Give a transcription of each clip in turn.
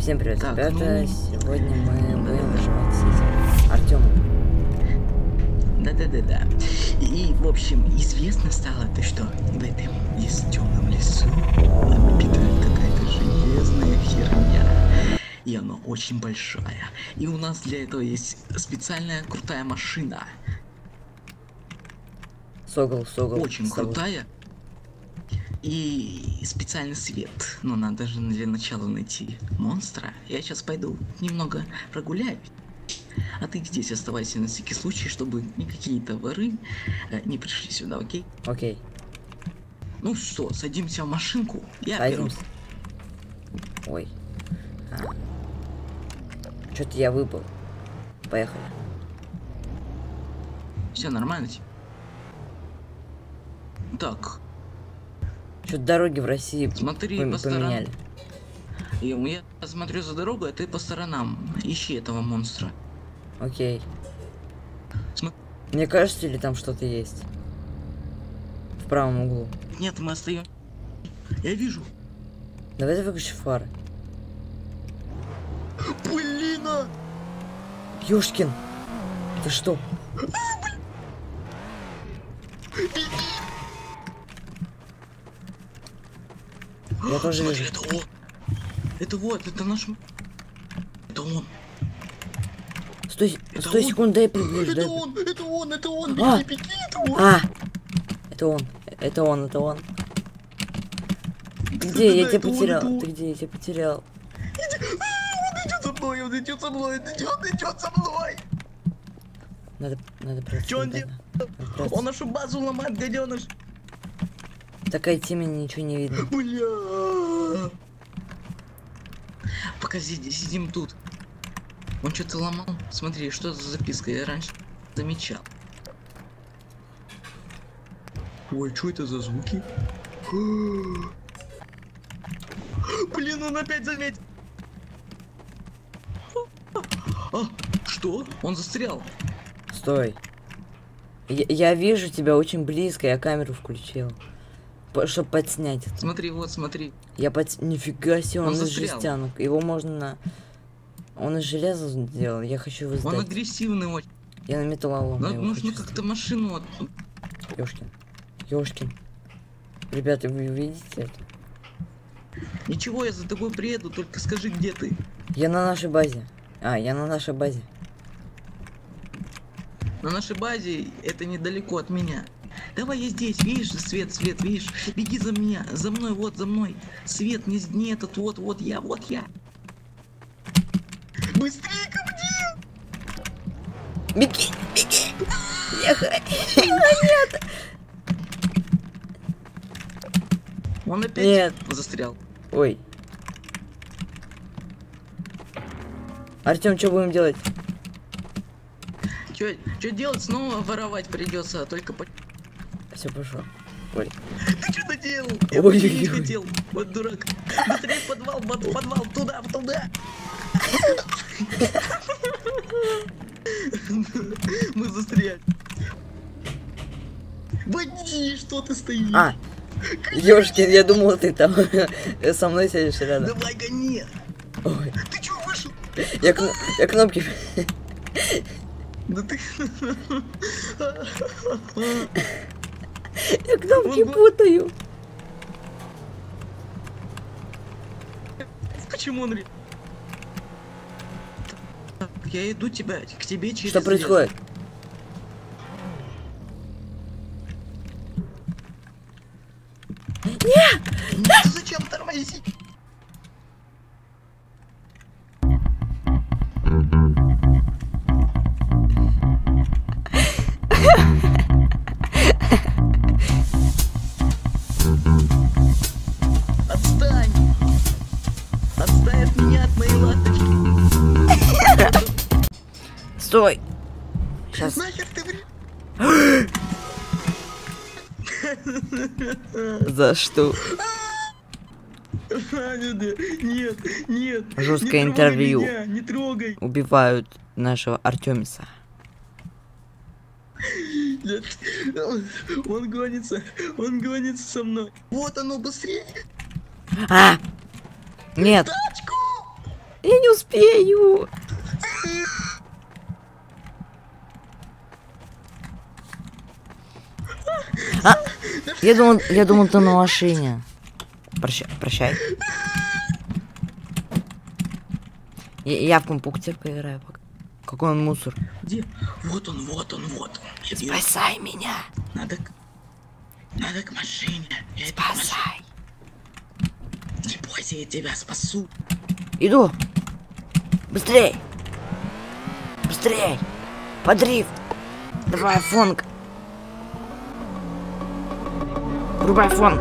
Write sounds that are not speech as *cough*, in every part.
Всем привет, Так, ребята. ну- Сегодня мы будем выживать с Артемом. Да-да-да-да. И, в общем, известно стало то, что в этом темном лесу обитает какая-то железная херня. И она очень большая. И у нас для этого есть специальная крутая машина. Согл, Согл. Очень с тобой. крутая. И специальный свет. Но надо же для начала найти монстра. Я сейчас пойду немного прогуляюсь. А ты здесь оставайся на всякий случай, чтобы никакие-то воры э, не пришли сюда, окей? Окей, Ну что, садимся в машинку. Я беру. садимся. Ой. Что-то я выпал. Поехали. Все нормально. Так, Что-то дороги в России смотри пом- по поменяли. И Я смотрю за дорогой, а ты по сторонам. Ищи этого монстра. Окей. Сма- Мне кажется, или там что-то есть? В правом углу. Нет, мы остаем. Я вижу. Давай ты выключи фары. Блин! а! Ёшкин! Ты что? Я тоже Смотри, вижу. это он. Это вот, это наш... Это он. Стой, Это стой он? секунд, дай приближу. Это дай- он, это он, это он, А! беги, беги, это он. А! Это он, это он, это он. Ты где? Я тебя он, потерял. он. Ты где? Я тебя потерял. Он идет за мной, он идет за мной, он идет, он за мной. Надо, надо прятаться. Чё он делает? Он нашу базу ломает, гаденыш. Такая темень, ничего не видно. Бля. Пока сиди- сидим тут. Он что-то ломал. Смотри, что за записка? Я раньше замечал. Ой, что это за звуки? *gasps* Блин, он опять заметил. А, что? Он застрял. Стой. Я, я вижу тебя очень близко, я камеру включил. Чтобы подснять это. Смотри, вот, смотри. Я под... Нифига себе, он, Он из жестянок. Его можно на... Он из железа сделал, я хочу его Он сдать. агрессивный очень. Я на металлолом. Нам нужно как-то машину от... Ёшкин. Ёшкин. Ребята, вы видите это? Ничего, я за тобой приеду, только скажи, где ты. Я на нашей базе. А, я на нашей базе. На нашей базе это недалеко от меня. Давай я здесь, видишь, свет, свет, видишь? Беги за меня, за мной, вот, за мной. Свет, не, не этот, вот, вот я, вот я. Быстрее ко мне! Беги, беги! Ехай! Он опять Нет. застрял. Ой. Артем, что будем делать? Чё делать? Снова воровать придется, только по... Все, пошел. Ой. *laughs* Ты что наделал? Я Ой, не хотел. Вот дурак. Быстрее в подвал, под- подвал, туда, туда. *laughs* Мы застряли. Води, что ты стоишь? А! Ёшкин, я думал, ты там *laughs* со мной сидишь рядом. Давай гони. Ой. Ты чё вышел? Я, кно- я кнопки... Да ты... Я кнопки Он- путаю. Почему он... Я иду тебя, к тебе через Что лес. происходит? Нет, Стой! Сейчас. Нахер ты *laughs* За что? *laughs* Нет, нет! Жесткое не интервью. меня, не трогай! Убивают нашего Артемиса. Нет. Он гонится, он гонится со мной. Вот оно, быстрее! А! Нет! Тачку! Я не успею. А, я думал, я думал, ты на машине. Прощай. прощай. Я, я в компьютер поиграю пока. Какой он мусор. Где? Вот он, вот он, вот он. Я. Спасай меня. Надо к... Надо к машине. Я машине. Спасай. Не бойся, я тебя спасу. Иду. Быстрей. Быстрей. Подрифт. Давай, фонг. Врубай фонг.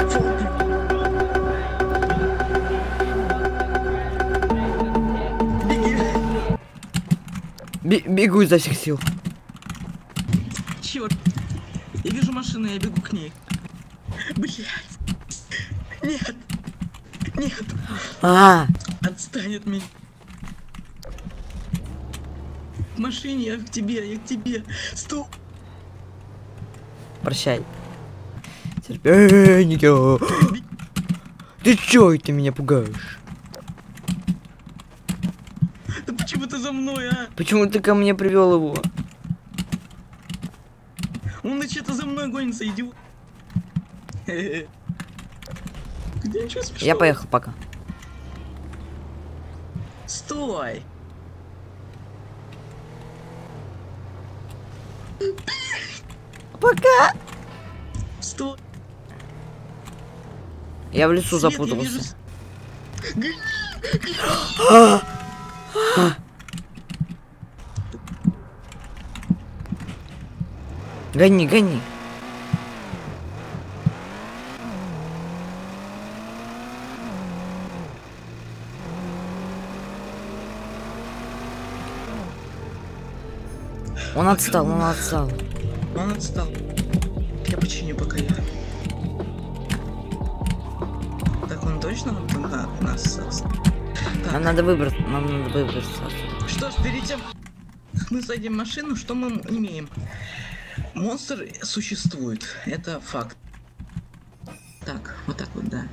Бе- бегу изо всех сил. Черт. Я вижу машину, я бегу к ней. Блять. Нет. Нет. А, Отстань от меня. В машине, я к тебе, я к тебе. Стоп. прощай. Терпенье. Ты чё это меня пугаешь? Да почему ты за мной, а? Почему ты ко мне привел его? Он что-то за мной гонится, идиот. Где ничего смешного? Я поехал пока. Стой! Пока. Стой! Я в лесу Свет, запутался. Гони! Гони, гони. Он отстал, он отстал. Он отстал. Я починю пока я. Он точно на, нас Нам надо выбраться, нам надо выбраться. Что ж, перед тем, мы садим машину, что мы имеем? Монстр существует, это факт. Так, вот так вот, да.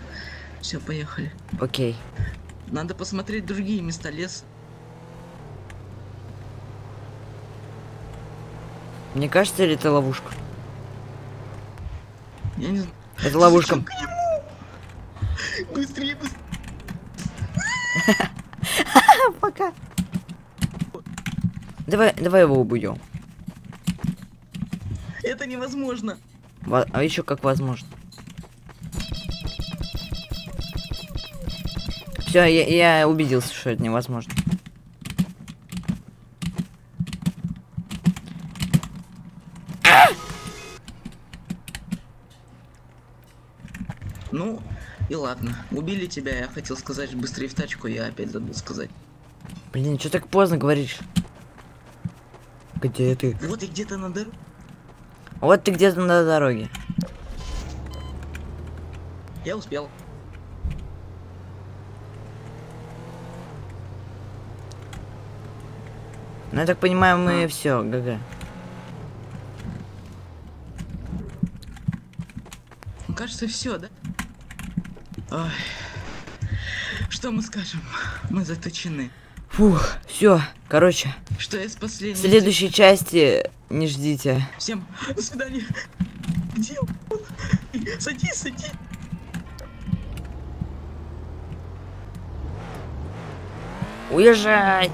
Все, поехали. Окей. Надо посмотреть другие места лес. Мне кажется, или это ловушка? Я не знаю. Это ловушка. Зачем? Быстрее, быстрее. *laughs* Пока. Давай, давай его убьем. Это невозможно. Во- А еще как возможно. Все, я, я убедился, что это невозможно. Ладно. Убили тебя, я хотел сказать быстрее в тачку, я опять забыл сказать. Блин, что так поздно говоришь? Где ты? Вот и где-то на дороге. Вот ты где-то на дороге. Я успел. Ну, я так понимаю, мы все, ГГ. Ну, кажется, все, да? Ой. Что мы скажем? Мы заточены. Фух, все. Короче, Что из в последней... следующей части не ждите. Всем до свидания. Где он? Садись, садись. Уезжай!